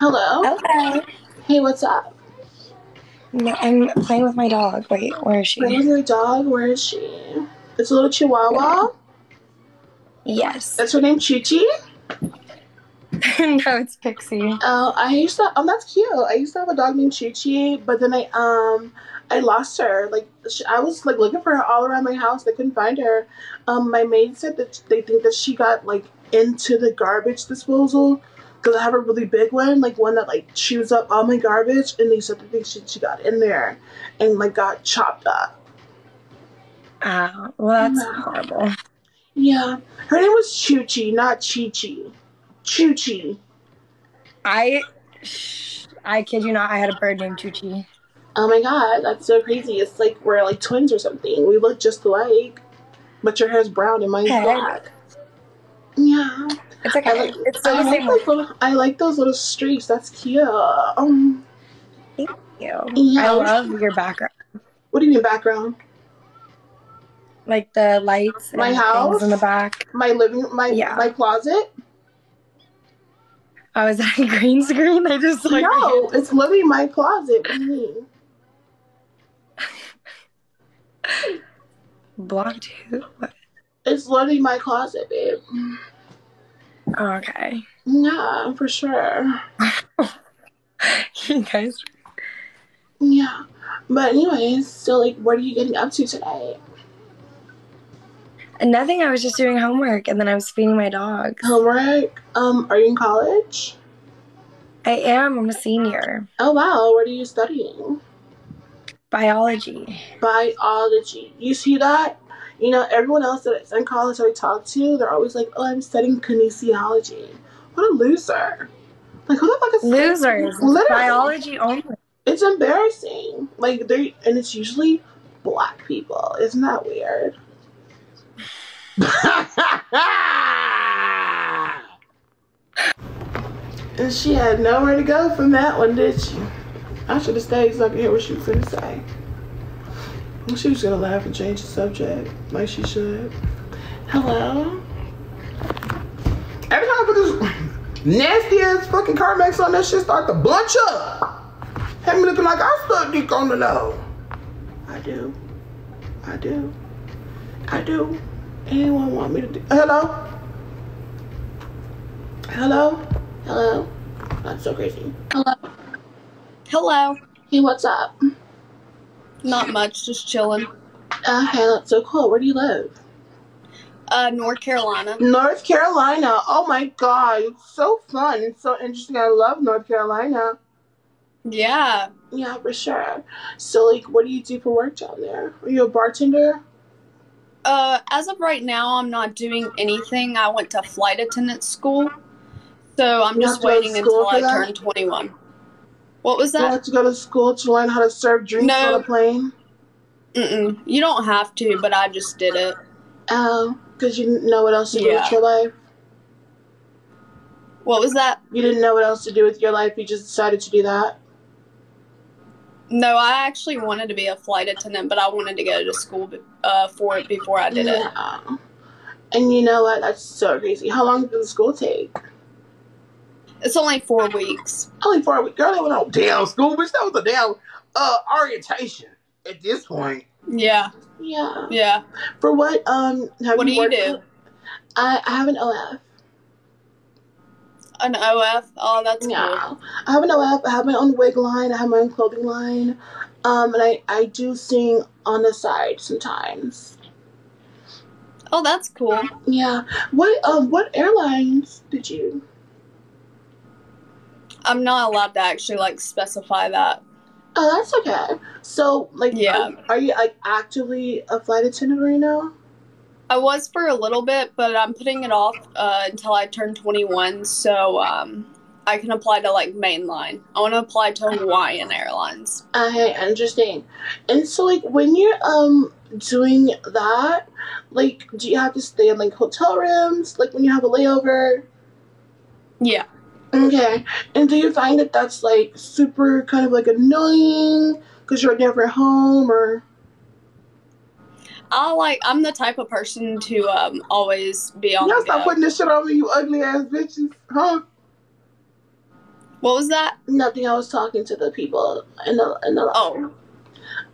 Hello. Hello. Hey, what's up? No, I'm playing with my dog. Wait, where is she? Where's your dog? Where is she? It's a little chihuahua. Yes. That's her name, Chi-Chi. no, it's Pixie. Oh, I used to. Oh, that's cute. I used to have a dog named Chi-Chi, but then I um I lost her. Like she, I was like looking for her all around my house. They couldn't find her. Um, my maid said that they think that she got like into the garbage disposal because I have a really big one, like one that like chews up all my garbage, and they said that they she, she got in there and like got chopped up. Oh, well, that's No. horrible. Yeah, her name was Chuchi, not Chi Chi. Chuchi. I, I kid you not, I had a bird named Chuchi. Oh my god, that's so crazy. It's like we're like twins or something. We look just alike, but your hair's brown and mine's Okay. black. Yeah, It's I okay. like. it's still I the like, same those little, I like those little streaks. That's cute. Um, with you. Yeah. I love your background. what do you mean background? Like the lights My house? in the back. My living, my Yeah. my closet. Oh, is that a green screen? I just like no, it's literally my closet. What do you mean? blocked. What? It's literally my closet, babe. Okay. Yeah, for sure. you guys. Yeah, but anyways, so like, what are you getting up to today? Nothing. I was just doing homework, and then I was feeding my dog. Homework. Um, are you in college? I am. I'm a senior. Oh wow, what are you studying? Biology. Biology. You see that? You know, everyone else that's in college that I talk to, they're always like, "Oh, I'm studying kinesiology." What a loser! Like, who the fuck is Losers. It's Literally. Biology only. It's embarrassing. Like they, and it's usually black people. Isn't that weird? and she had nowhere to go from that one, did she? I should have stayed so I could hear what she was gonna say. She was gonna laugh and change the subject, like she should. Hello. Every time I put this nasty ass fucking Carmex on that shit, start to bunch up. Have me looking like I stuck dick on the low. I do. I do. I do. Anyone want me to do? Hello? Hello? Hello? That's so crazy. Hello? Hello. Hey, what's up? Not much, just chilling. Uh, hey, that's so cool. Where do you live? Uh, North Carolina. North Carolina. Oh my god. It's so fun. It's so interesting. I love North Carolina. Yeah. Yeah, for sure. So, like, what do you do for work down there? Are you a bartender? Uh, as of right now, I'm not doing anything. I went to flight attendant school, so I'm You just have to go to waiting until I turn 21. What was Do you that? have to go to school to learn how to serve drinks No. on a plane? Mm-mm. You don't have to, but I just did it. Oh, because you didn't know what else to do Yeah. with your life? What was that? You didn't know what else to do with your life. You just decided to do that. No, I actually wanted to be a flight attendant, but I wanted to go to school uh, for it before I did it. And you know what? That's so crazy. How long did the school take? It's only four weeks. Only four weeks. week. Girl, they went on damn school, bitch. That was a damn uh orientation at this point. Yeah, Yeah. yeah. For what? Um. Have What do you do? with- I I have an OF. An OF. Oh, that's cool. I have an OF. I have my own wig line. I have my own clothing line. Um, and I I do sing on the side sometimes. Oh, that's cool. Yeah. What um what airlines did you? I'm not allowed to actually like specify that. Oh, that's okay. So like, Yeah. are, are you like actively a flight attendant right now? I was for a little bit, but I'm putting it off uh, until I turn 21, so um, I can apply to like mainline. I want to apply to Hawaiian Airlines. I understand. And so like when you're um doing that, like do you have to stay in like hotel rooms? Like when you have a layover? Yeah. Okay. And do you find that that's like super kind of like annoying because you're never home or? I like. I'm the type of person to um, always be on Y'all stop putting this shit on me, you ugly ass bitches, huh? What was that? Nothing. I was talking to the people in the in the. Oh,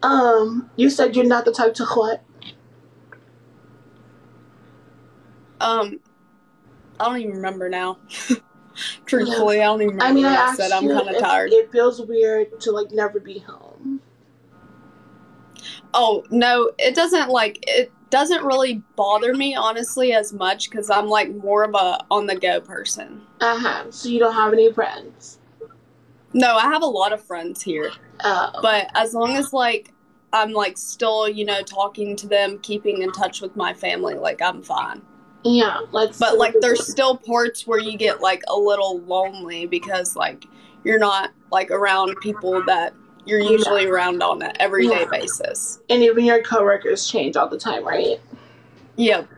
Um, you said you're not the type to what? um, I don't even remember now. Truthfully, I don't even remember I mean, I what I asked said. I'm kind of tired. it feels weird to like never be home. Oh no, it doesn't like it doesn't really bother me honestly as much because I'm like more of a on the go person. Uh huh. So you don't have any friends. No, I have a lot of friends here, Oh. but as long as like I'm like still you know talking to them, keeping in touch with my family, like I'm fine. Yeah. Let's. But like there's still parts where you get like a little lonely because like you're not like around people that you're usually around on an everyday Yeah. basis. and even your coworkers change all the time, right? Yep.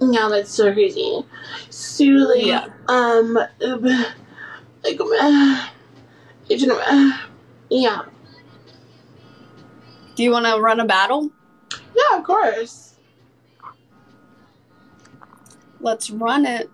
Yeah, that's so crazy. So like, Yeah. um, like, uh, yeah, Do you want to run a battle? yeah, of course. Let's run it.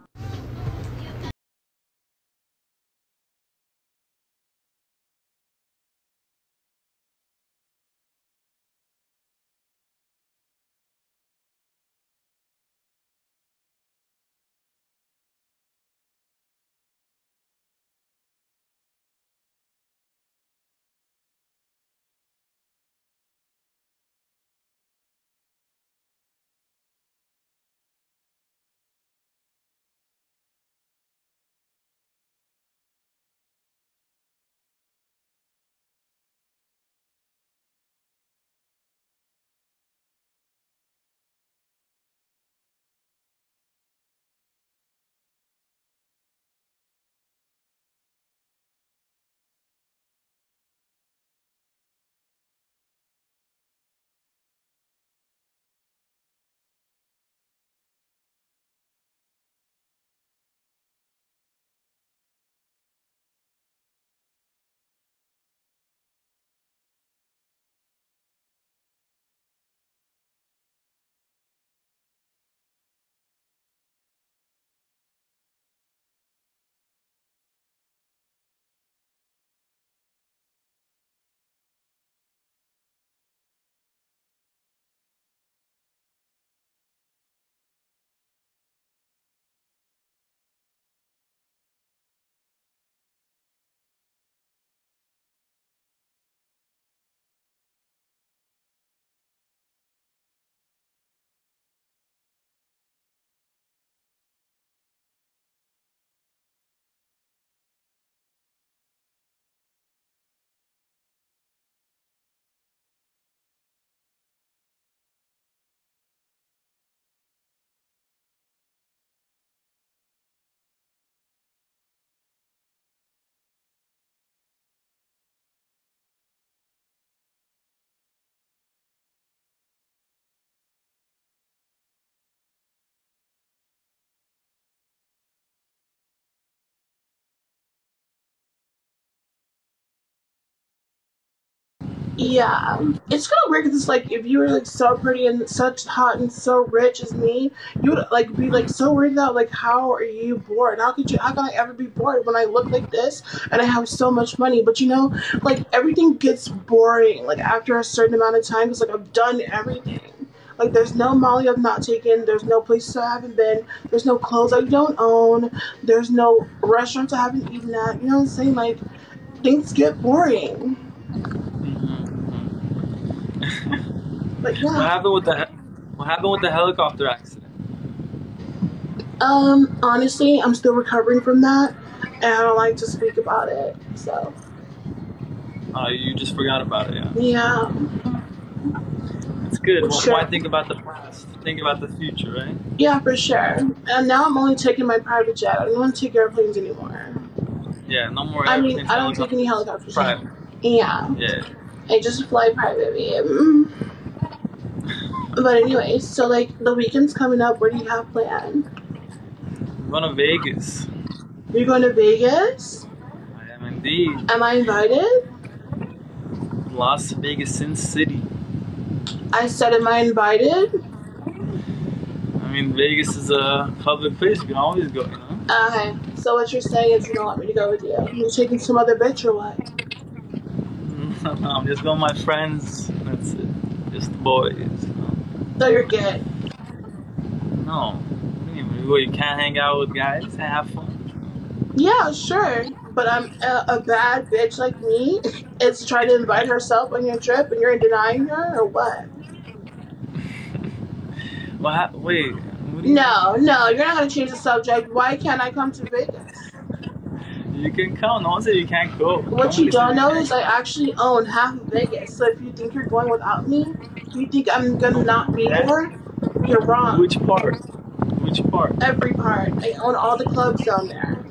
Yeah, it's kind of weird because it's like if you were like so pretty and such hot and so rich as me, you would like be like so worried about like how are you bored? How could you? How can I ever be bored when I look like this and I have so much money? But you know, like everything gets boring like after a certain amount of time because like I've done everything. Like there's no Molly I've not taken. There's no places I haven't been. There's no clothes I don't own. There's no restaurants I haven't eaten at. You know what I'm saying? Like things get boring. Like what happened with the What happened with the helicopter accident? Um, honestly, I'm still recovering from that, and I don't like to speak about it. So, Oh, you just forgot about it. Yeah, yeah, it's good. Why- Sure. Why think about the past? Think about the future, right? yeah, for sure. And now I'm only taking my private jet. I don't want to take airplanes anymore. Yeah, no more. I mean, I don't take any helicopters. helicopters. Private. Yeah, Yeah. I just fly privately. Mm. But anyway, so like the weekend's coming up. What do you have planned? I'm going to Vegas. You're going to Vegas? I am indeed. Am I invited? Las Vegas, Sin City. I said, am I invited? I mean, Vegas is a public place. You can always go, you know? Okay, so what you're saying is you don't want me to go with you. You're taking some other bitch or what? no, I'm just going with my friends. That's it. Just the boys. So you're gay. No. Do you mean? What, you can't hang out with guys and have fun? Yeah, sure. But I'm a, a bad bitch like me is trying to invite herself on your trip and you're denying her or what? What? Wait. What No, no, you're not gonna change the subject. Why can't I come to Vegas? You can come. No one said you can't go. What you don't know is I actually own half of Vegas. So if you think you're going without me, you think I'm gonna not be there, you're wrong. Which part? Which part? Every part. I own all the clubs down there.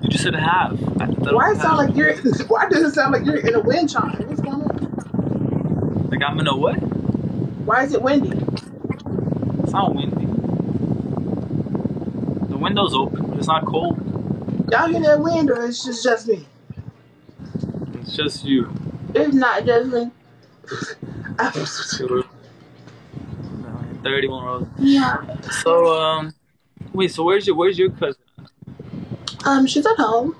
You just said half. Why it sound like you're why does it sound like you're in a wind chime? What's going on? Like I'm in a what? Why is it windy? It's not windy. The window's open, it's not cold. Y'all hear that wind or it's just just me? It's just you. It's not just me. Thirty-one rows. yeah. So um, wait. So where's your where's your cousin? Um, she's at home.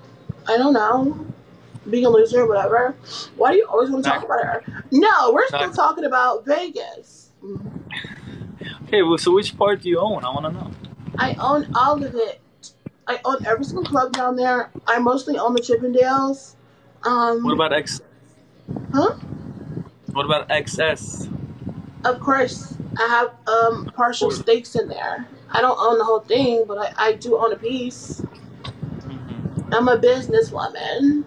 I don't know. Being a loser whatever. Why do you always want to talk about her? No, we're still talking about Vegas. Okay. Well, so which part do you own? I want to know. I own all of it. I own every single club down there. I mostly own the Chippendales. Um, What about X? Huh? What about XS? Of course, I have um partial stakes in there. I don't own the whole thing, but I, I do own a piece. Mm-hmm. I'm a businesswoman.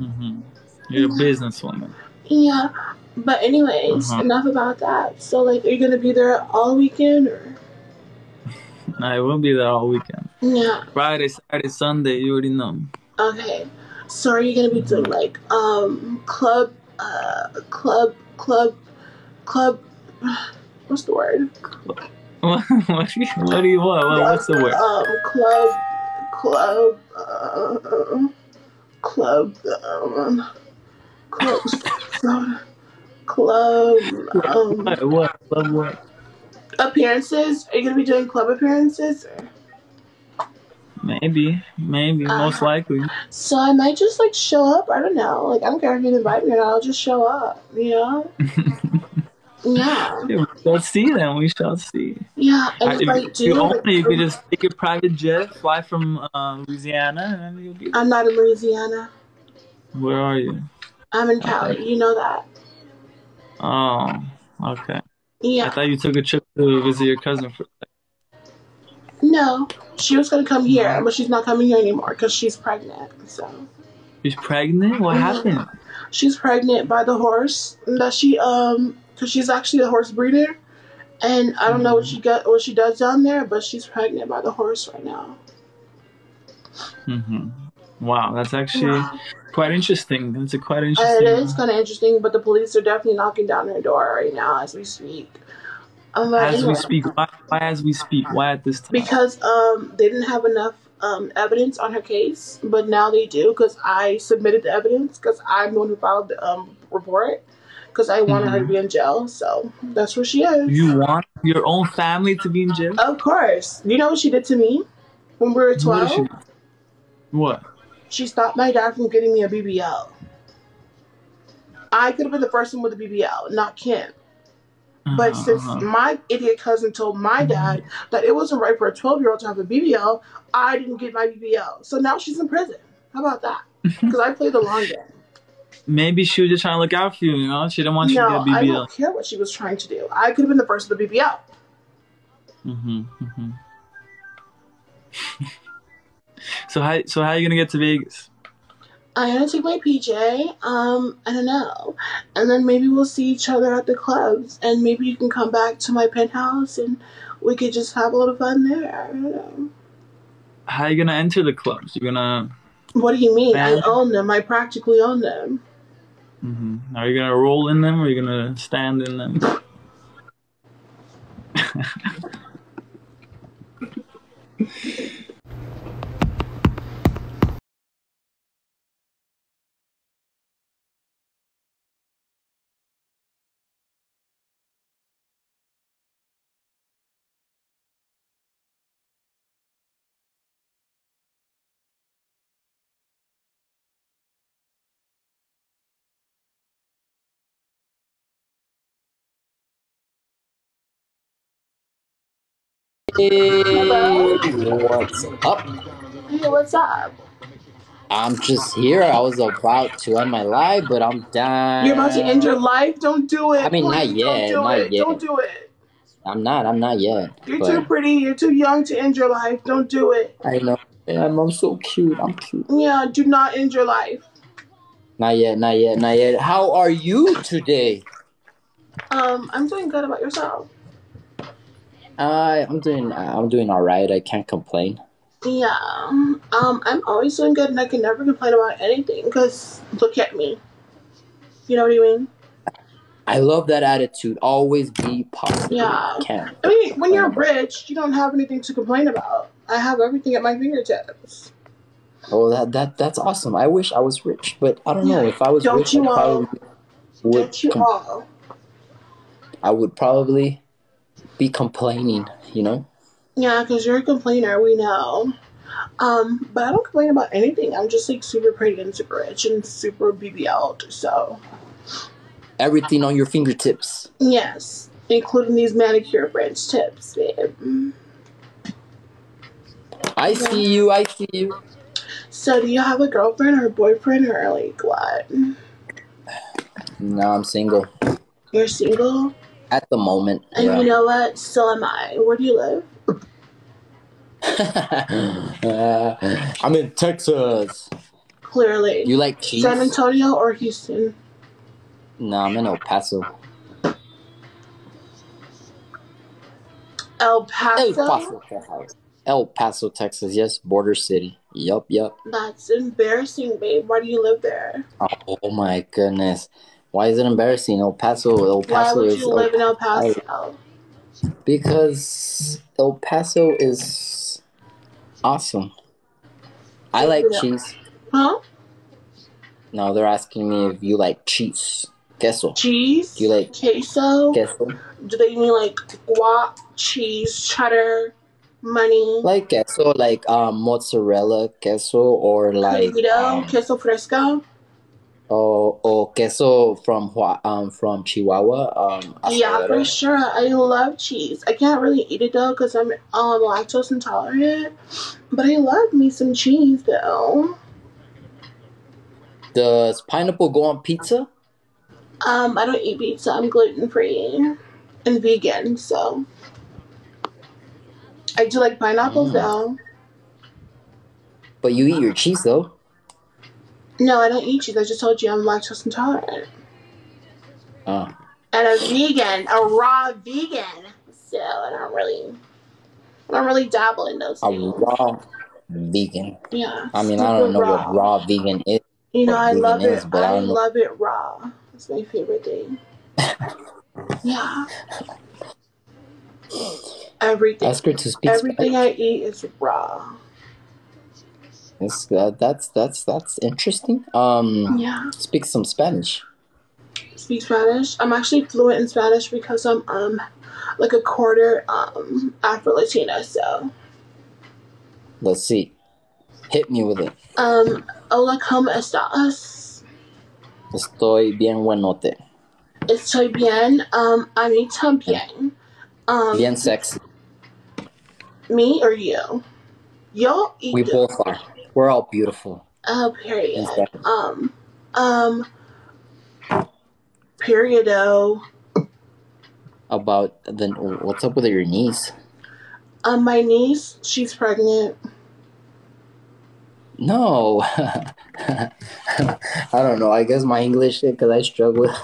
Mm-hmm. You're a businesswoman. Yeah. But anyways, Uh-huh. enough about that. So like are you gonna be there all weekend or I will be there all weekend. Yeah. Friday, Saturday, Sunday. You already know. Okay. So are you gonna be doing like um club uh club club club what's the word? What, what, do you- what do you want? What, what's the word? Um club club uh, club um club club um What? What? What? Appearances? Are you gonna be doing club appearances? Or? Maybe, maybe, most Uh-huh. likely. So I might just like show up. I don't know. Like I don't care if you invite me or not. I'll just show up. You know? Yeah. Yeah, we shall see then. We shall see. Yeah. And I- if do, you like, you could just take a private jet, fly from uh, Louisiana, and then you'll be. I'm not in Louisiana. Where are you? I'm in Cali. You know that. Oh, okay. I thought you took a trip to visit your cousin for. No, she was gonna come here, but she's not coming here anymore because she's pregnant. So She's pregnant. What Mhm. happened? she's pregnant by the horse that she um because she's actually a horse breeder, and I don't know what she got what she does down there, but she's pregnant by the horse right now. hmm Wow, that's actually Yeah. Quite interesting. That's a quite interesting. it is kind of interesting, but the police are definitely knocking down her door right now as we speak. Um, as we speak, why, why as we speak? Why at this time? because um they didn't have enough um evidence on her case, but now they do because I submitted the evidence because I'm the one who filed the um report because I wanted her to be in jail. So that's where she is. you want your own family to be in jail? Of course, you know what she did to me when we were twelve. What? She stopped my dad from getting me a BBL. I could have been the first one with a BBL, not Kim. But Uh-huh, since uh-huh. my idiot cousin told my dad that it wasn't right for a 12 year old to have a BBL, I didn't get my BBL. So now she's in prison. How about that? Because I played the long game. Maybe she was just trying to look out for you, you know? She didn't want you No, to get BBL. I don't care what she was trying to do. I could have been the first with a BBL. hmm hmm So how so how are you gonna get to Vegas? I'm gonna take my PJ. Um, I don't know, and then maybe we'll see each other at the clubs, and maybe you can come back to my penthouse, and we could just have a little fun there. I don't know. How are you gonna enter the clubs? You're gonna. What do you mean? Band? I own them. I practically own them. Mhm. Are you gonna roll in them, or are you gonna stand in them? what's up? Hey, what's up? I'm just here. I was about to end my life, but I'm done. You're about to end your life? Don't do it. I mean, not yet, Don't do not it. yet. Don't do it. I'm not. I'm not yet. You're but too pretty. You're too young to end your life. Don't do it. I know. I'm, I'm so cute. I'm cute. Yeah, do not end your life. Not yet. Not yet. Not yet. How are you today? Um, I'm doing good about yourself. Uh, I'm doing. I'm doing all right. I can't complain. Yeah. Um, I'm always doing good, and I can never complain about anything. Cause look at me. You know what I mean? I love that attitude. Always be positive. Yeah. Can't. I mean, when you're rich, you don't have anything to complain about. I have everything at my fingertips. Oh, that that that's awesome. I wish I was rich, but I don't know. If I was Don't rich, you I all? probably would. Don't you com- all? I would probably be complaining. You know. Yeah, because you're a complainer, we know. Um, but I don't complain about anything. I'm just like super pretty and super rich and super BBL'd. So, Everything on your fingertips. yes, including these manicure French tips, babe. I see you. I see you. So, do you have a girlfriend or a boyfriend or like what? No, I'm single You're single? At the moment. And Yeah. you know what? So am I. Where do you live? Uh, I'm in Texas. Clearly. You like cheese? San Antonio or Houston? No, I'm in El Paso. El El Paso? Paso, Texas. El Paso, Texas. Yes, border city. Yup, yup. That's embarrassing, babe. Why do you live there? Oh my goodness. Why is it embarrassing? El Paso, El Paso. Why would is you live in El Paso? because El Paso is awesome. I like cheese. Huh? No, they're asking me if you like cheese. Queso. Cheese? Do you like queso? queso? Do they mean like guac, cheese, cheddar, money, Like queso, like um, mozzarella queso, or like um, queso fresco? Or, or queso from um from Chihuahua. Um, Yeah, for sure. I love cheese. I can't really eat it though because I'm um, lactose intolerant. But I love me some cheese though. Does pineapple go on pizza? Um, I don't eat pizza. I'm gluten free and vegan, so I do like pineapples Mm. though. But you eat your cheese though. No, I don't eat cheese. I just told you I'm lactose intolerant Oh. and a vegan, a raw vegan. So I don't really, I don't really dabble in those A things. raw vegan. Yeah. I mean, I don't know what raw vegan is. You know, I love is, it. but I I know. love it raw. It's my favorite thing. yeah. Everything. Ask her to speak Everything Spanish. I eat is raw. It's, uh, that's that's that's interesting. Um, Yeah. speak some Spanish. Speak Spanish. I'm actually fluent in Spanish because I'm um like a quarter um Afro Latina. So Let's see. Hit me with it. um hola cómo estás? Estoy bien buenote. Estoy bien. Um a mí también. Um Bien sexy. me or you? Yo y We both are. We're all beautiful. Oh, period. Um, um, periodo. About the what's up with your niece? Um, my niece, she's pregnant. No, I don't know. I guess my English because I struggle.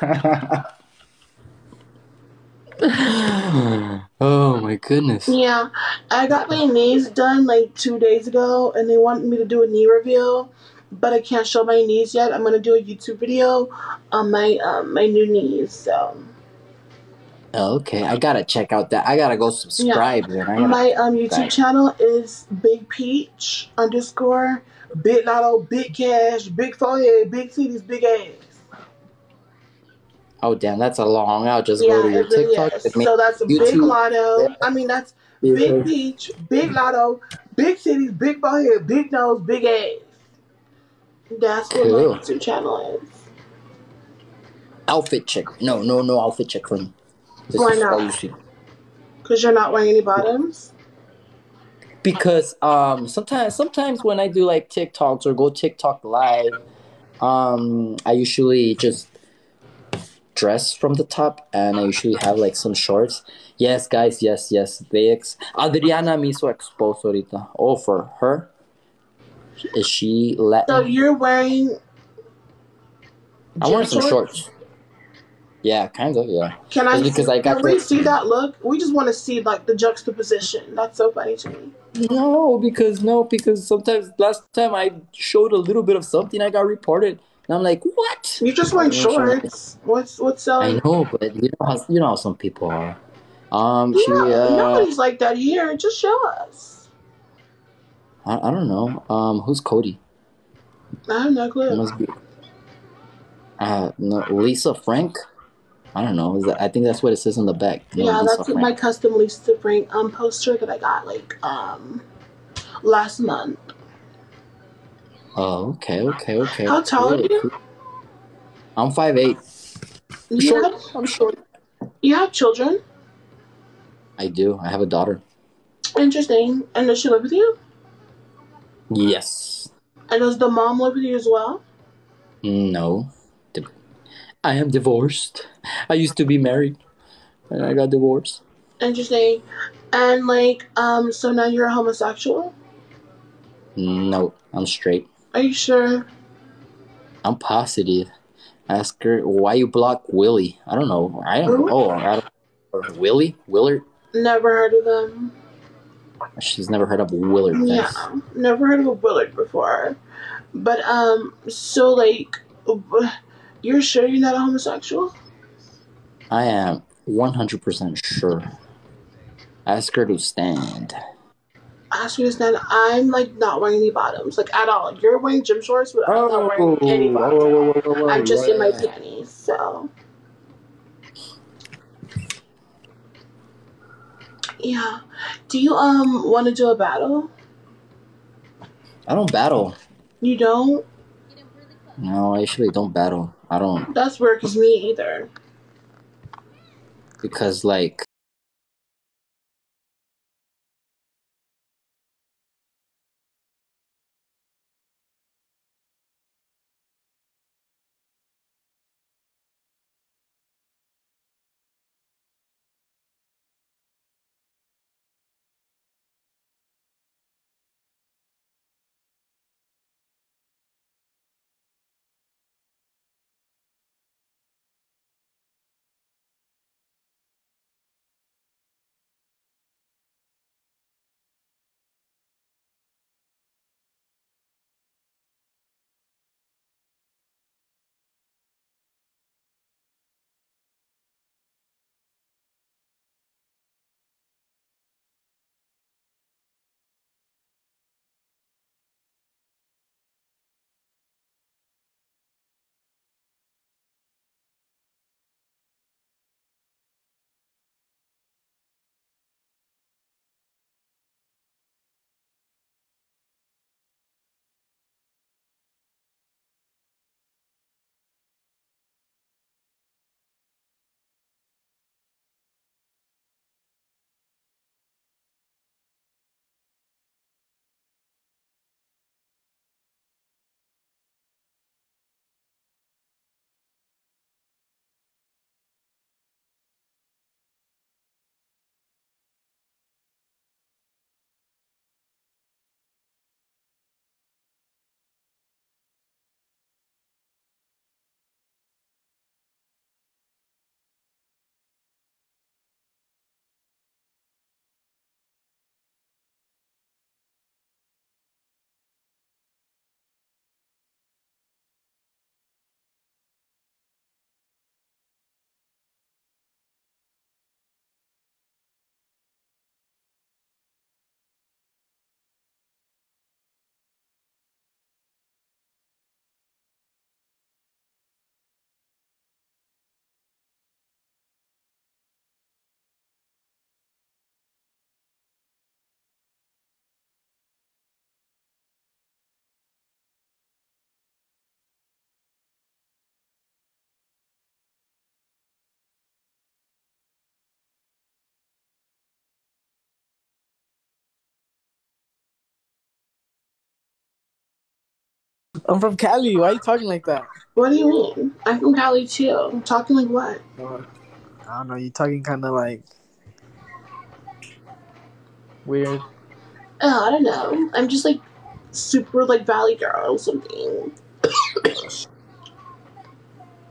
oh my goodness! Yeah, I got my knees done like two days ago, and they wanted me to do a knee reveal, but I can't show my knees yet. I'm gonna do a YouTube video on my um my new knees. So Okay, I gotta check out that. I gotta go subscribe. Then I gotta, my um YouTube channel is Big Peach underscore Big Lotto Big Cash Big Forehead Big Titties Big Ass. Oh damn, that's a long. I'll just Yeah, go to your really TikTok. make So that's a big YouTube. lotto. I mean, that's big YouTube. peach, big lotto, big cities, big forehead, big nose, big ass. That's what Cool. my YouTube channel is. outfit check. No, no, no outfit check for me. This Why not? Because you're not wearing any bottoms? because um sometimes sometimes when I do like TikToks or go TikTok live, um I usually just dress from the top and I usually have like some shorts. Yes, guys, yes, yes. They ex- Adriana me hizo exposed ahorita. Oh, for her, is she So you're wearing. I'm wearing some shorts. Yeah, kind of. Yeah. Can I? It's because I got can we the- see that look? We just want to see like the juxtaposition. That's so funny to me. No, because no, because sometimes last time I showed a little bit of something, I got reported, and I'm like, what? You're just wearing shorts. What's what's up? I know, but you know how you know how some people are. Um, she, No, uh, nobody's like that here. Just show us. I, I don't know. Um, who's Cody? I have no It clue. must be. Uh, no, Lisa Frank. I don't know. Is that, I think that's what it says on the back. Yeah, that's Frank. my custom Lisa Frank um poster that I got like um last month. Oh, okay, okay, okay. How tall are you? cool. I'm five eight. You Short. have, I'm short. you have children. I do. I have a daughter. Interesting. And does she live with you? Yes. And does the mom live with you as well? No. I am divorced. I used to be married, and I got divorced. Interesting. And like, um, so now you're a homosexual? No, I'm straight. Are you sure? I'm positive. Ask her why you block Willie. I don't know. I don't know. Oh, I don't, or Willie Willard. Never heard of them. She's never heard of Willard. Yeah, never heard of a Willard before. But um, so like, you're sure you're not a homosexual? I am 100% sure. Ask her to stand. Ask me this stand. I'm like not wearing any bottoms, like at all. You're wearing gym shorts, but I'm not wearing any bottoms. I'm just in my panties, so. Yeah. Do you um want to do a battle? I don't battle. You don't? No, I usually don't battle. I don't. That's weird, cause me either. Because, like, I'm from Cali. Why are you talking like that? What do you mean? I'm from Cali too. Talking like what? I don't know. You're talking kind of like weird. Oh, I don't know. I'm just like super like valley girl or something.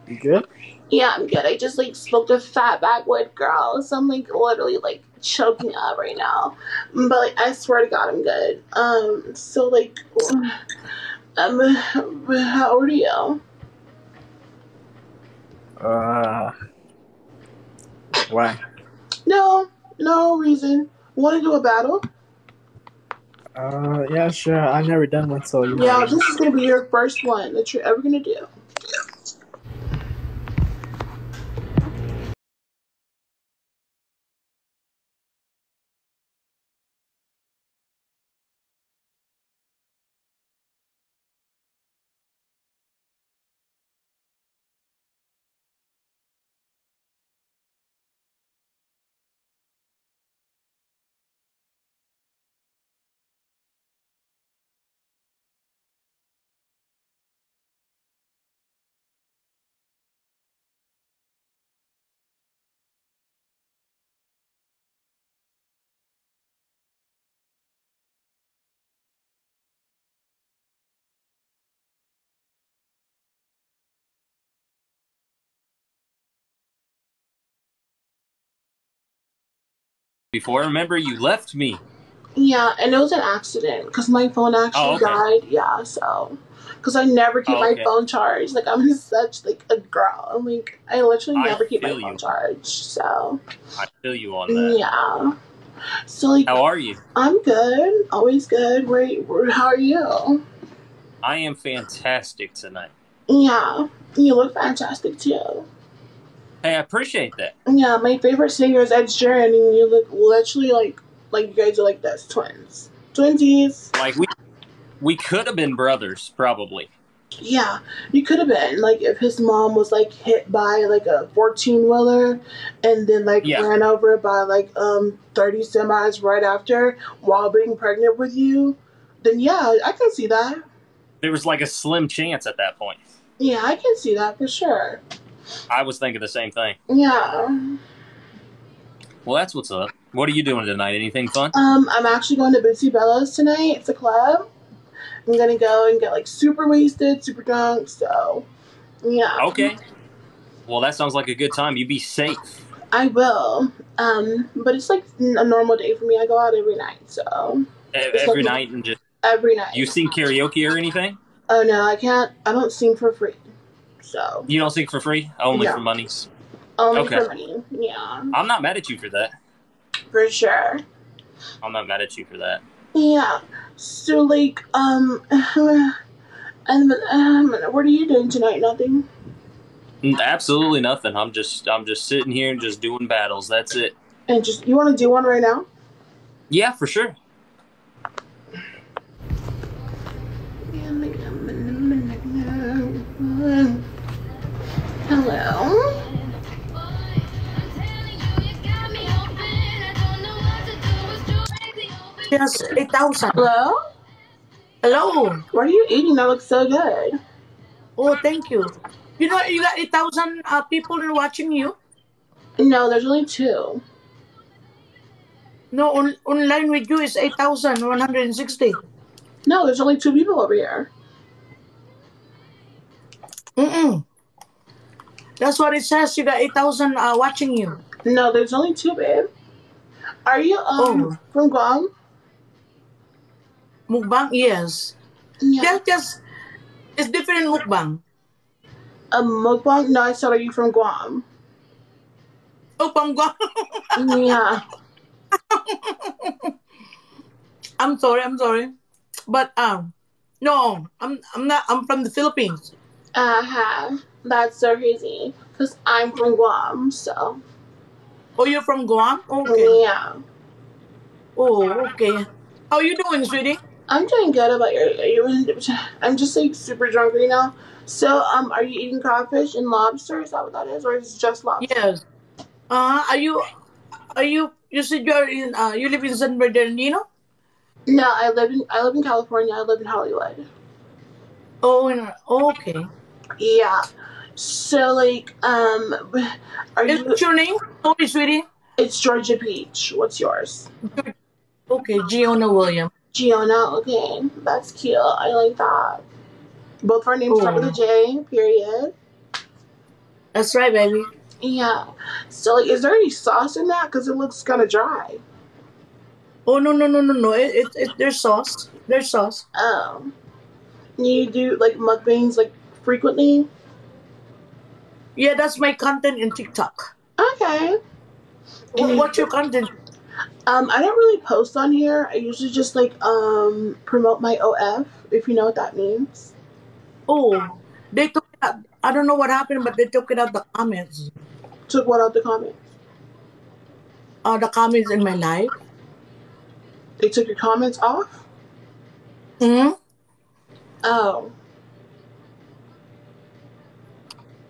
You good? Yeah, I'm good. I just like smoked a fat backwood girl, so I'm like literally like choking up right now. But like I swear to God, I'm good. Um, so like, um, how are you? Uh, why? No, no reason. Want to do a battle? Uh, yeah, sure. I've never done one, so you Yeah, know. this is gonna be your first one that you're ever gonna do. Before. Remember, you left me. Yeah, and it was an accident because my phone oh, actually Oh, okay. died. Yeah, so because I never keep Oh, my phone charged. Like I'm such like a girl. I'm like I literally I never keep my feel phone charged. So I feel you on that. yeah. So like How are you? I'm good, always good. Where how are you? I am fantastic tonight. Yeah, you look fantastic too. Hey, I appreciate that. Yeah, my favorite singer is Ed Sheeran, and you look literally like like you guys are like this twins, twinsies. Like we we could have been brothers, probably. Yeah, you could have been like if his mom was like hit by like a fourteen wheeler, and then like Yeah. ran over by like um thirty semis right after while being pregnant with you. Then yeah, I can see that. There was like a slim chance at that point. Yeah, I can see that for sure. I was thinking the same thing. Yeah. Well, that's what's up. What are you doing tonight? Anything fun? Um, I'm actually going to Bitsy Bella's tonight. It's a club. I'm gonna go and get like super wasted, super drunk. So, yeah. Okay. Well, that sounds like a good time. You be safe. I will. Um, but it's like a normal day for me. I go out every night, so Every like- night and just every night. you sing karaoke or anything? Oh no, I can't. I don't sing for free. So You don't sing for free? Only No. for monies. only Okay. for money. Yeah, I'm not mad at you for that. for sure. I'm not mad at you for that. Yeah. So like, um, and um, what are you doing tonight? Nothing. Mm, Absolutely nothing. I'm just I'm just sitting here and just doing battles. That's it. And just you want to do one right now? Yeah, for sure. Hello. Just 8,000. Hello. Hello. What are you eating? That looks so good. Oh, thank you. You know, you got 8,000 uh, people watching you. No, there's only two. No, on, online with you is 8,160. No, there's only two people over here. Mm-mm. That's what it says. You got 8,000 uh, watching you. No, there's only two, babe. Are you um Oh. from Guam? Mukbang, yes. Yeah. Just, just, it's different mukbang. A mukbang? No, I said, are you from Guam? Oh, from Guam. yeah. I'm sorry, I'm sorry. But, um, no, I'm, I'm not, I'm from the Philippines. Uh huh. That's so crazy. Cause I'm from Guam, so Oh, you're from Guam? Okay. yeah. Oh, okay. How you doing, sweetie? I'm doing good about your. you I'm just like super drunk right now. So um, are you eating crawfish and lobster? Is that what that is, or is it just lobster? Yes. Uh, are you, are you, you said you're in, uh, you live in San Bernardino? No, I live in I live in California. I live in Hollywood. Oh, oh, okay. Yeah. So like, um, are Is you? your name? Sorry, sweetie. It's Georgia Peach. What's yours? Okay, Giona William. Gianna. Okay, that's cute. I like that. Both our names start with a Oh. Period. That's right, baby. Yeah. So like, is there any sauce in that? Cause it looks kind of dry. Oh no no no no no! It, it, it there's sauce. There's sauce. Um, you do like mukbangs like frequently? Yeah, that's my content in TikTok. Okay. What, what's your content? Um, I don't really post on here. I usually just like um promote my OF, if you know what that means. Oh, they took it out. I don't know what happened, but they took it out the comments. Took what out the comments? Uh, the comments in my life. They took your comments off? Hmm. Oh.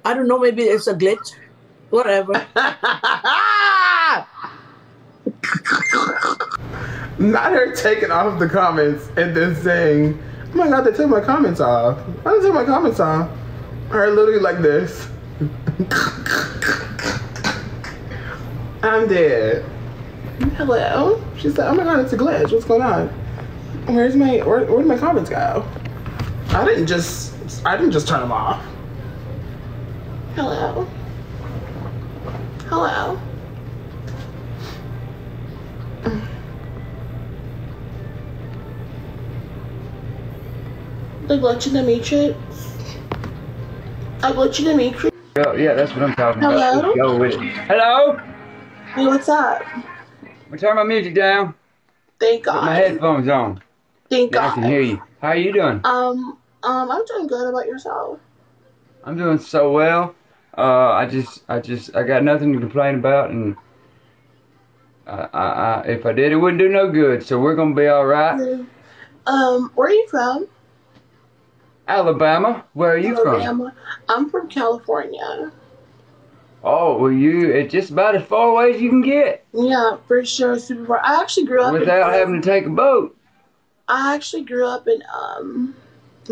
I don't know. Maybe it's a glitch. Whatever. Not her taking off the comments and then saying, Oh my god, they took my comments off. Why did they take my comments off? Her literally like this. I'm dead. Hello? She said, Oh my god, it's a glitch. What's going on? Where's my where where did my comments go? I didn't just I didn't just turn them off. Hello. Hello. The glitch in the matrix. A glitch in the matrix. Oh, yeah, that's what I'm talking Hello? about. Let's go with it. Hello? Hey, what's up? We turn my music down. Thank Put my headphones on. Thank Now I can hear you. How are you doing? Um, um, I'm doing good about yourself. I'm doing so well. Uh, I just, I just, I got nothing to complain about, and I, I, I, if I did, it wouldn't do no good. So we're gonna be all right. Um, where are you from? Alabama. Where are you from? Alabama. I'm from California. Oh, well, you, it's just about as far away as you can get Yeah, for sure. Super far. I actually grew up without in, having to take a boat. I actually grew up in um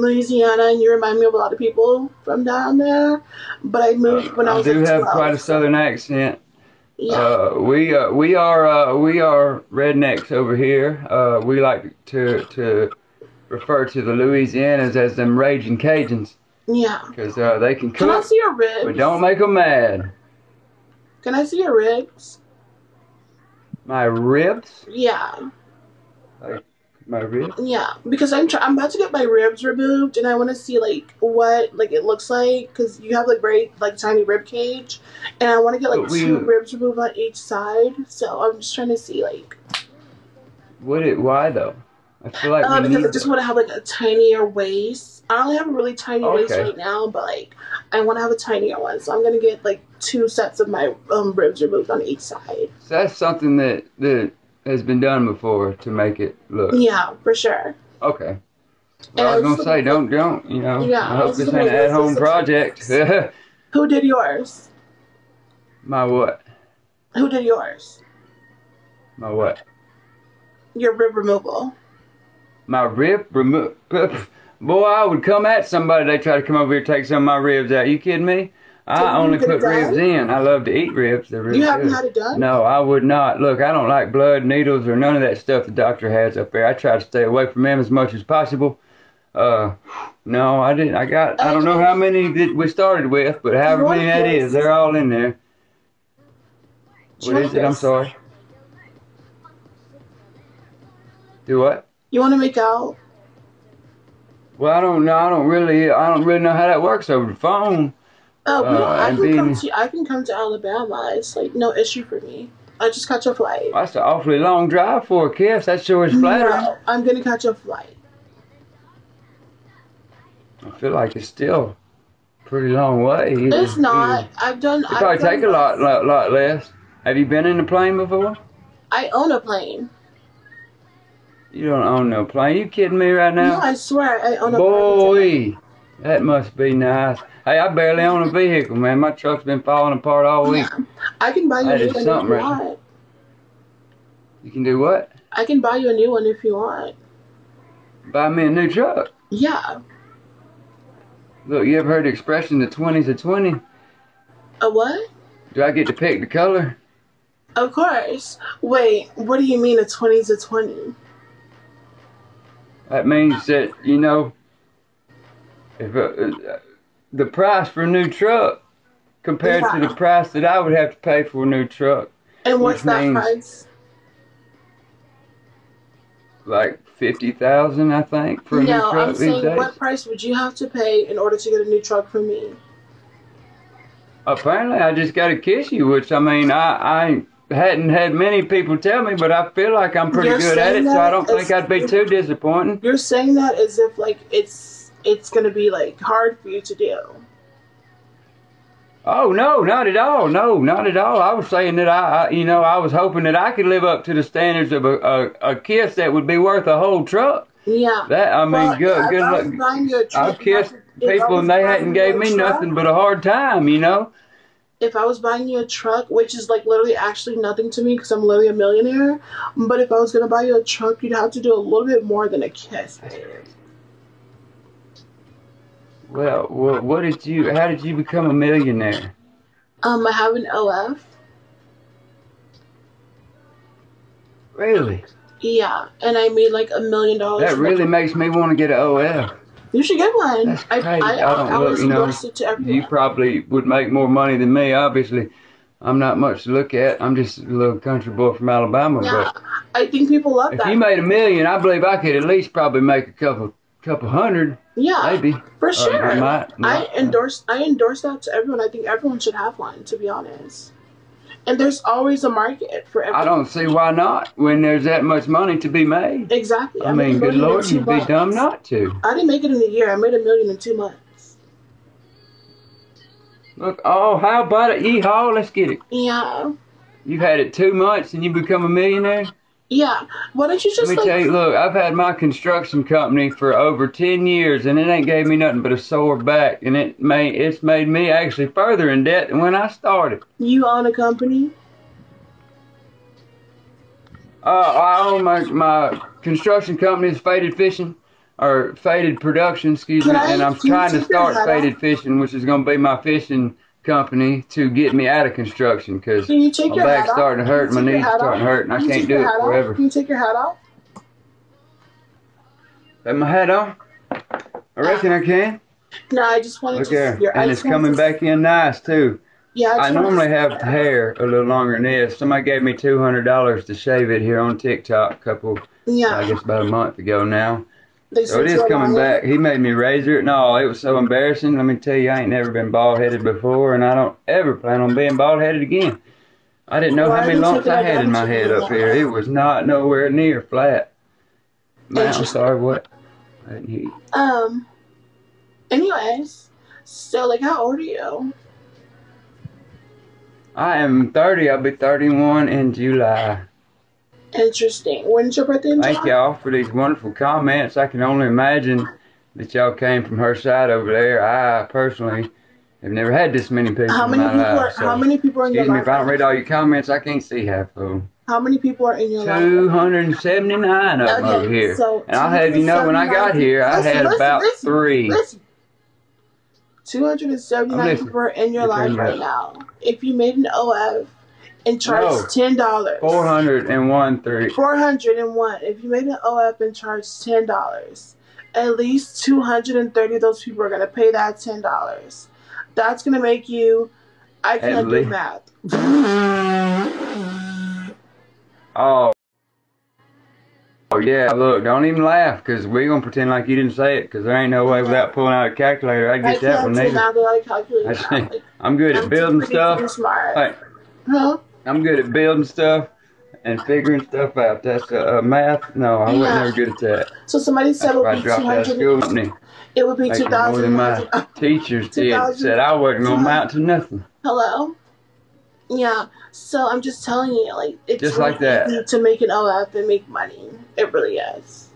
Louisiana, and you remind me of a lot of people from down there. But I moved when I I was do like have 12. quite a southern accent. Yeah. Uh, we uh, we are uh, we are rednecks over here. Uh, we like to to refer to the Louisianans as them raging Cajuns yeah. because uh, they can Can I cook, see your ribs? but don't make them mad. Can I see your ribs? My ribs, Yeah. My ribs. Yeah, because I'm try- I'm about to get my ribs removed, and I want to see like what like it looks like because you have like very like tiny rib cage, and I want to get like But we- two ribs removed on each side. So I'm just trying to see like Would it? Why though? I feel like uh, we because need. I just want to have like a tinier waist. I only have a really tiny waist Okay. right now, but like I want to have a tinier one, so I'm gonna get like two sets of my um, ribs removed on each side. So that's something that that has been done before to make it look Yeah, for sure. okay. Well, I was gonna say, don't, don't, you know. Yeah, I I hope this ain't an at-home project. Who did yours? My what? Who did yours? My what? Your rib removal. My rib removal. Boy, I would come at somebody. They try to come over here take some of my ribs out. You kidding me? I only put ribs in. I love to eat ribs. They're really You haven't good. had it done? No, I would not. Look, I don't like blood, needles, or none of that stuff the doctor has up there. I try to stay away from them as much as possible. Uh, no, I didn't. I got. I don't know how many that we started with, but however many that is, they're all in there. What is it? I'm sorry. Do what? You want to make out? Well, I don't know. I don't really. I don't really know how that works over the phone. Oh, Uh, I and can come to I can come to Alabama. It's like no issue for me. I just catch a flight. That's an awfully long drive for a kiss. That sure is flattering. No, I'm gonna catch a flight. I feel like it's still a pretty long way. It's not. I've done. It probably done take a lot, lot, lot less. Have you been in a plane before? I own a plane. You don't own no plane. You kidding me right now? No? I swear I own a plane. Boy, that must be nice. Hey, I barely own a vehicle, man. My truck's been falling apart all week. Yeah. I can buy you a new one if you right want. You can do what? I can buy you a new one if you want. Buy me a new truck. Yeah. Look, you ever heard the expression the 20's a 20? A what? Do I get to pick the color? Of course. Wait, what do you mean a 20's a 20? That means that, you know, if uh, uh, the price for a new truck compared to the price that I would have to pay for a new truck, And what's that price? like 50,000, I think, for a new No, truck I'm saying days. what price would you have to pay in order to get a new truck for me? Apparently, I just got to kiss you, which I mean, I, I hadn't had many people tell me, but I feel like I'm pretty You're good at it, so I don't think I'd be too disappointing. You're saying that as if like it's it's gonna be like hard for you to do. Oh no, not at all. No, not at all. I was saying that I, I you know, I was hoping that I could live up to the standards of a, a, a kiss that would be worth a whole truck. Yeah. That I mean, Well, good, good luck. buying you a truck, I've kissed people and they hadn't gave me truck- nothing but a hard time, you know. If I was buying you a truck, which is like literally actually nothing to me because I'm literally a millionaire, but if I was gonna buy you a truck, you'd have to do a little bit more than a kiss, babe. Well, well, what did you? How did you become a millionaire? Um, I have an OF. Really? Yeah, and I made like a million dollars. That really makes me want to get an OF. You should get one. That's I, crazy. I, I, I, don't always look, you know. to. You probably would make more money than me. Obviously, I'm not much to look at. I'm just a little country boy from Alabama. yeah, But I think people love if that. you made a million, I believe I could at least probably make a couple, couple hundred, yeah, maybe. for uh, sure. I might. I might. endorse I endorse that to everyone. I think everyone should have one, to be honest. And there's always a market for everyone. I don't see why not when there's that much money to be made. exactly. I a mean, good lord, you'd be dumb not to. I didn't make it in a year. I made a million in two months. Look, oh, how about it? Yeehaw, let's get it. Yeah, You've had it two months and you become a millionaire? Yeah. Why don't you just Let me like? tell you, look, I've had my construction company for over ten years, and it ain't gave me nothing but a sore back, and it made it's made me actually further in debt than when I started. you own a company. Uh, I own my my construction company is Faded Fishing, or Faded Production, excuse Can me, I- and I'm trying to start Faded Fishing, which is going to be my fishing company to get me out of construction because Can you take my your back's hat off? starting to hurt, my knees starting to hurt, and I can't do it forever. Can you take your hat off? Have my hat on? I reckon I can. No, I just wanted Look to. your and it's coming back in nice too. Yeah, I wanted normally have hair a little longer than this. Somebody gave me two hundred dollars to shave it here on TikTok a couple, Yeah, I guess about a month ago now. They So it said is coming back. He made me razor it. No, it was so embarrassing. Let me tell you, I ain't never been bald headed before, and I don't ever plan on being bald headed again. I didn't know Why how many lumps I had in my head up here. It was not nowhere near flat. Man, I'm sorry. What? I didn't hear you. Um. Anyways, so like, how old are you? I am 30. I'll be 31 in July. Interesting. When's your birthday? in Thank y'all for these wonderful comments. I can only imagine that y'all came from her side over there. I personally have never had this many people How many people? life. Are, so how many people are in your life? excuse me if I don't read all your comments. I can't see half of them. How many people are in your life? 279 of them Okay, over here. so and I'll have you know, when I got here, I Listen, had listen, about listen, three. Listen. 279 people are in your life right now. If you made an OF and charged ten dollars, 401 three. 401. If you made an OF and charged ten dollars, at least 230 of those people are gonna pay that ten dollars. That's gonna make you. I can't do math. Oh. Oh yeah, look, don't even laugh, cause we gonna pretend like you didn't say it, cause there ain't no way without pulling out a calculator I'd I get that one neither. math without calculator. I see. Like, I'm good at building stuff. smart. Huh? I'm good at building stuff and figuring stuff out. That's uh, math. No, I wasn't ever good at that. So somebody said it would be dropped out of 200. school. It would be making more than my 2,000. teachers did. 2000. Said I wasn't gonna amount to nothing. Hello? Yeah. So I'm just telling you, like, it's Just really like that. easy to make an OF and make money. It really is.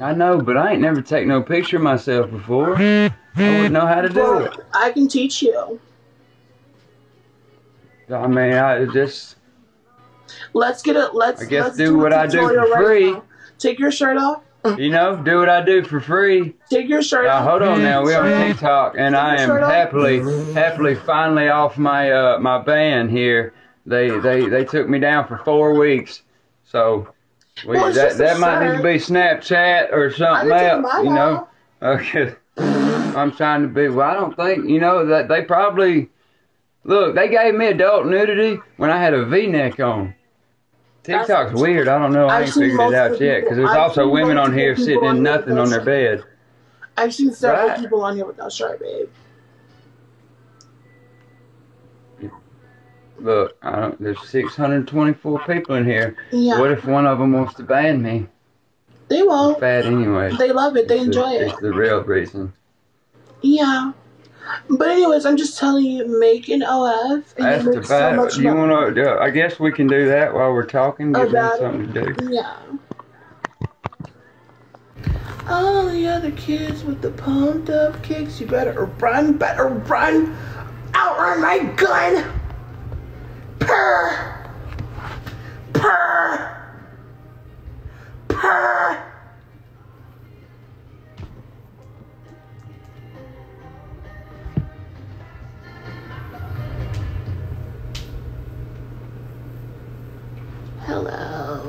I know, but I ain't never take no picture of myself before. I wouldn't know how to do it. I can teach you. I mean, I just Let's get it. Let's. I guess let's do a what I do for right free. now. Take your shirt off. you know, do what I do for free. Take your shirt Now off. hold on now, we're on Shirt off. TikTok and I am Shirt off. happily happily finally off my uh my ban here. They they they took me down for four weeks. So we, Well, it's that just that might need to be Snapchat or something I didn't take else, mine you know. Okay. I'm trying to be well I don't think you know that they probably look, they gave me adult nudity when I had a V neck on. That's- TikTok's weird. I don't know. I ain't figured it out yet because there's I've also women on here sitting in nothing on their bed. I've seen several Right. people on here without shirt, babe. Look, I don't, there's 624 people in here. Yeah. What if one of them wants to ban me? They won't. fat anyway. They love it. They It's enjoy the, it. It's the real reason. Yeah. But anyways, I'm just telling you, make an OF and That's you the make so much you money. to? I guess we can do that while we're talking. Give About it. something to do. Yeah. All the other kids with the pumped up kicks, you better run, better run, outrun my gun. Purr. Purr. Purr. Hello.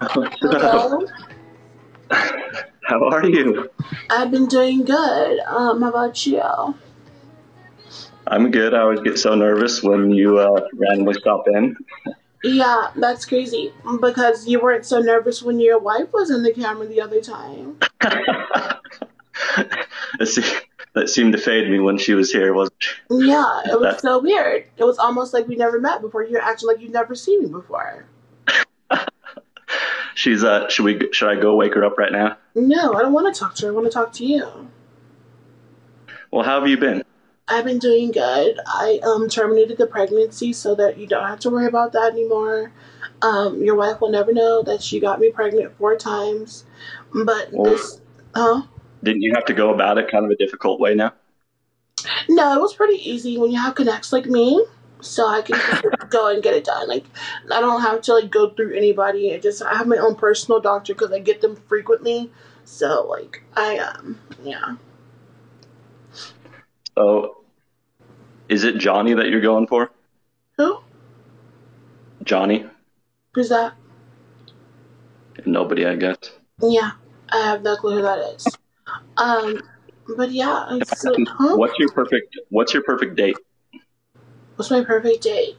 Hello. How are you? I've been doing good. Um, how about you? I'm good. I always get so nervous when you uh, randomly stop in. Yeah, that's crazy because you weren't so nervous when your wife was in the camera the other time. see, that seemed to fade me when she was here, wasn't she? Yeah, it was That's- so weird. It was almost like we never met before. You're acting like you've never seen me before. She's uh should we should I go wake her up right now? No, I don't want to talk to her. I want to talk to you. Well, how have you been? I've been doing good. I um terminated the pregnancy so that you don't have to worry about that anymore. Um, your wife will never know that she got me pregnant four times. But Well- this, huh? Didn't you have to go about it kind of a difficult way now? No, it was pretty easy when you have connects like me. So I can go and get it done. Like I don't have to like go through anybody. I just I have my own personal doctor because I get them frequently. So like I um yeah. So is it Johnny that you're going for? Who? Johnny? Who's that? Nobody, I guess. Yeah, I have no clue who that is. Um, but yeah, it's, uh, huh? What's your perfect what's your perfect date? What's my perfect date?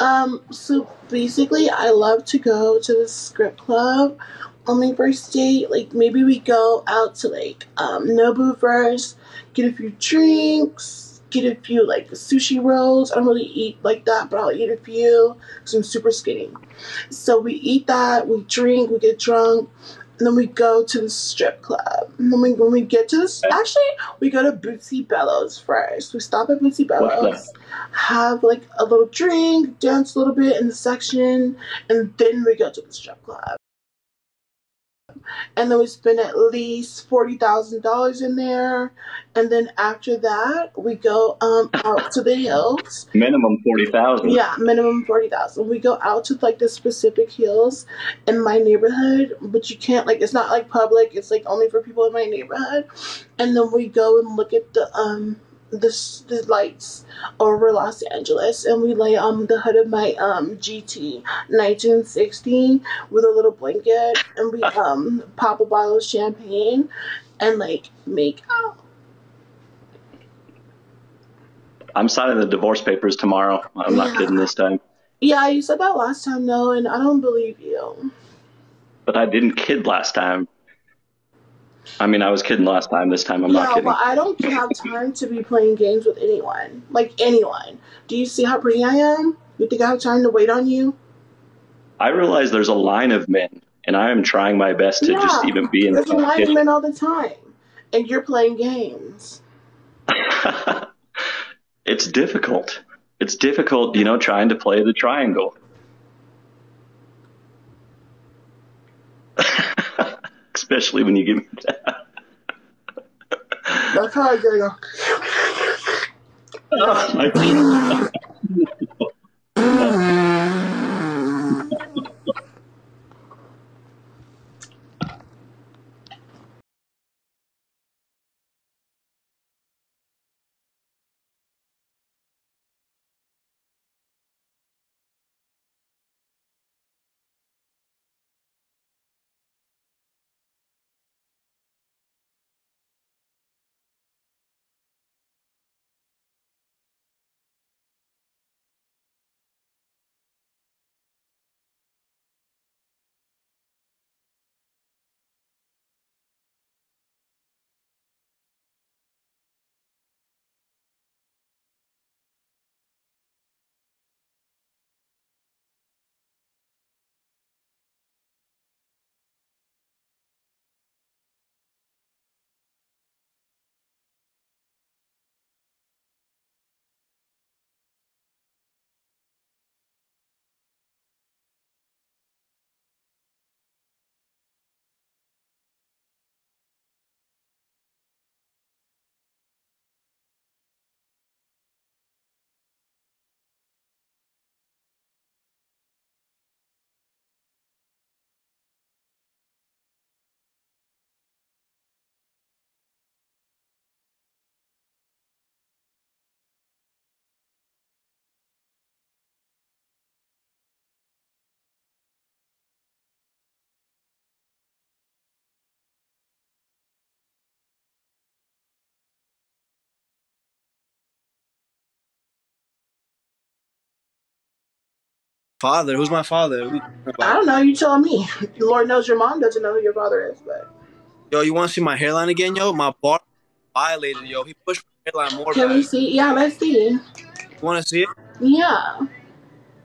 Um, so basically, I love to go to the script club on my first date. Like maybe we go out to like um, Nobu first, get a few drinks, get a few like sushi rolls. I don't really eat like that, but I'll eat a few because I'm super skinny. So we eat that, we drink, we get drunk, and then we go to the strip club. And then we, when we get to this, actually, we go to Bootsy Bellows first. We stop at Bootsy Bellows have like a little drink, dance a little bit in the section, and then we go to the strip club. And then we spend at least forty thousand dollars in there, and then after that we go um out to the hills. Minimum forty thousand. Yeah, minimum forty thousand. We go out to like the specific hills in my neighborhood, but you can't like it's not like public. It's like only for people in my neighborhood. And then we go and look at the um the the lights over Los Angeles, and we lay on the hood of my um GT 1960 with a little blanket, and we um pop a bottle of champagne, and like make out. I'm signing the divorce papers tomorrow. I'm not Yeah. kidding this time. Yeah, you said that last time, though, and I don't believe you. But I didn't kid last time. I mean, I was kidding last time. This time, I'm not yeah, kidding. but I don't have time to be playing games with anyone. Like anyone. Do you see how pretty I am? You think I have time to wait on you? I realize there's a line of men, and I am trying my best to just even be in the There's a line of men all the time, and you're playing games. it's difficult. It's difficult, you know, trying to play the triangle. Especially when you give me that. That's how I get it. Oh, my God. Father? Who's my father? What are you talking I don't know. You tell me. Lord knows your mom doesn't know who your father is, but Yo, you want to see my hairline again, yo? My bar, violated, yo. He pushed my hairline more Can we see? Yeah, let's see. You want to see it? Yeah. All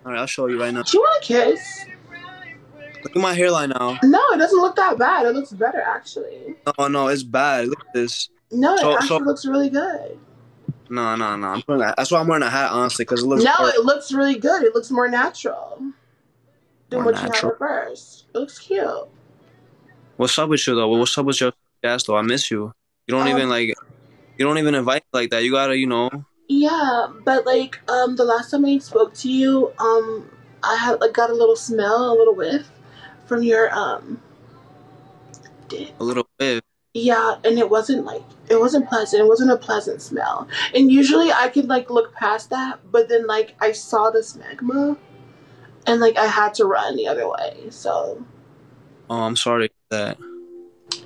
right, I'll show you right now. Do you want a kiss? Look at my hairline now. No, it doesn't look that bad. It looks better actually. No, no, it's bad. Look at this. No, it So- actually so- looks really good. No, no, no. I'm putting that. That's why I'm wearing a hat, honestly, because it looks. No, hard. it looks really good. It looks more natural than More what you had at first. It looks cute. What's up with you though? What's up with your ass though? I miss you. You don't Um, even like. You don't even invite like that. You gotta, you know. Yeah, but like um the last time I spoke to you, um I had like got a little smell, a little whiff from your um dick. A little bit. Yeah, and it wasn't like it wasn't pleasant. It wasn't a pleasant smell. And usually I could like look past that, but then like I saw the smegma and like I had to run the other way. So Oh, I'm sorry that.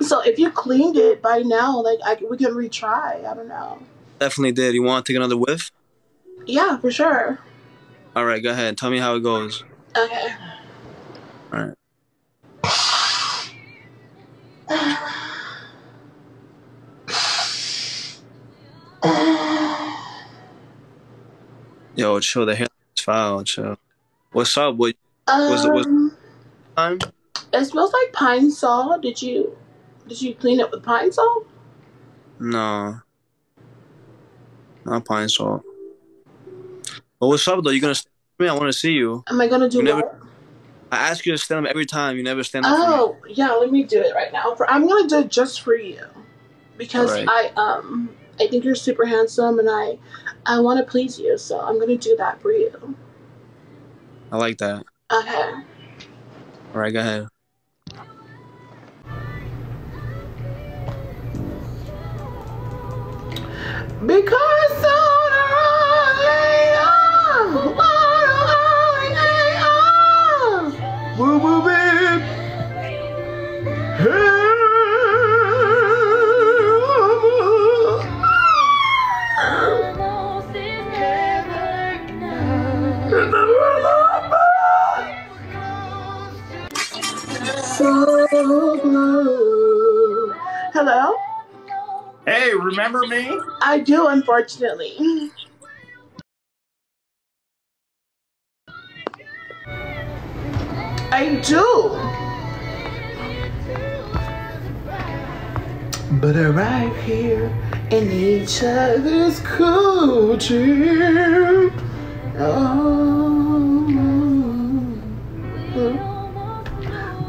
so if you cleaned it by now, like I we can retry. I don't know. Definitely did. You want to take another whiff? Yeah, for sure. All right, go ahead. Tell me how it goes. Okay. All right. Yo, chill. The hair is foul. Chill. What's up? What was it? Was Um, time? it smells like Pine-Sol. Did you did you clean it with Pine-Sol? No. Not Pine-Sol. But what's up though? You gonna stand up for me? I want to see you. Am I gonna do You never- what? I ask you to stand up every time. You never stand up for me. Oh, yeah, let me do it right now. For I'm gonna do it just for you. Because Alright. I um I think you're super handsome and I I wanna please you, so I'm gonna do that for you. I like that. Okay. All right, go ahead. Because sooner or later, sooner or later, woo woo babe. Hey, remember me? I do, unfortunately. I do. But arrive here in each other's culture. Oh.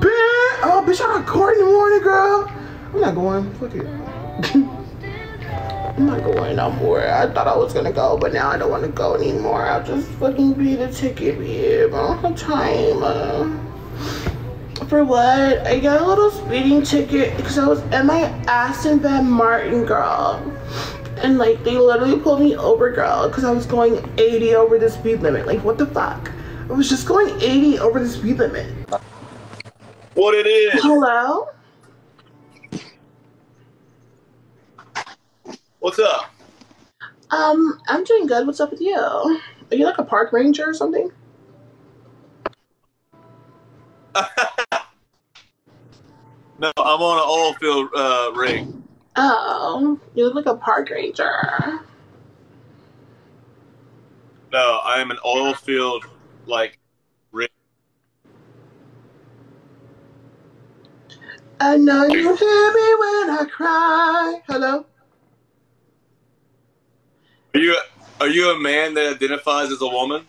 Bitch, oh, bitch, I court in the morning, girl. I'm not going. Fuck it. I'm not going no more. I thought I was gonna go, but now I don't want to go anymore. I'll just fucking be the ticket bib. I don't have time. Uh, for what? I got a little speeding ticket because I was in my Aston Van Martin, girl. And like, they literally pulled me over, girl, because I was going 80 over the speed limit. Like, what the fuck? I was just going 80 over the speed limit. What it is? Hello? What's up? Um, I'm doing good. What's up with you? Are you like a park ranger or something? No, I'm on an oil field uh, rig. Oh, you look like a park ranger. No, I am an oil field like rig. I know you hear me when I cry. Hello? Are you are you a man that identifies as a woman?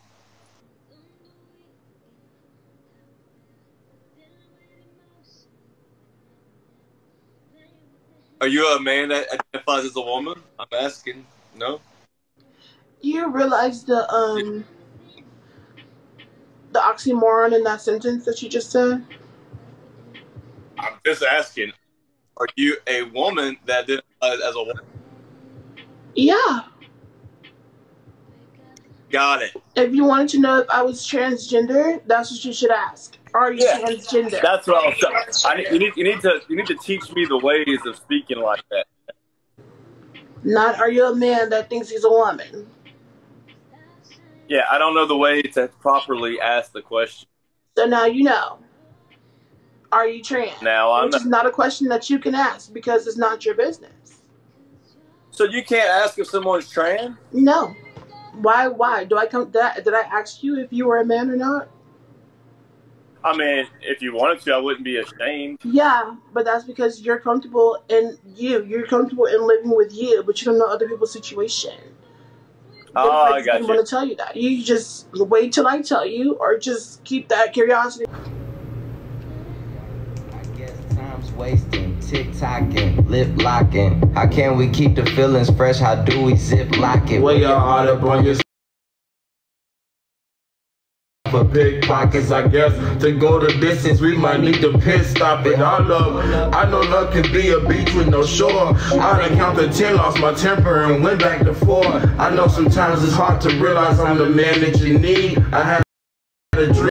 Are you a man that identifies as a woman? I'm asking. No. You realize the um the oxymoron in that sentence that you just said? I'm just asking. Are you a woman that identifies as a woman? Yeah. Got it. If you wanted to know if I was transgender, that's what you should ask. Are you Yeah. transgender? That's what I was. I need, you need you need to you need to teach me the ways of speaking like that. Not are you a man that thinks he's a woman? Yeah, I don't know the way to properly ask the question. So now you know. Are you trans? Now I'm Which is not a question that you can ask because it's not your business. So you can't ask if someone's trans? No. Why? Why do I come? That did I ask you if you were a man or not? I mean, if you wanted to, I wouldn't be ashamed. Yeah, but that's because you're comfortable in you. You're comfortable in living with you, but you don't know other people's situation. Oh, I I got didn't you. want to tell you that. You just wait till I tell you, or just keep that curiosity. I guess time's wasting, tick tocking, lip locking. How can we keep the feelings fresh? How do we zip lock it? Where y'all all up on your for pickpockets, I guess. To go the distance, we might need to pit stop it. I love, I know love can be a beach with no shore. I done counted 10, lost my temper, and went back to four. I know sometimes it's hard to realize I'm the man that you need. I had a dream.